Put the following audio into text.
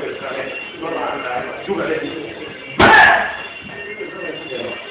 per stare 90 giù dalle linee.